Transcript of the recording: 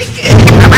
tiene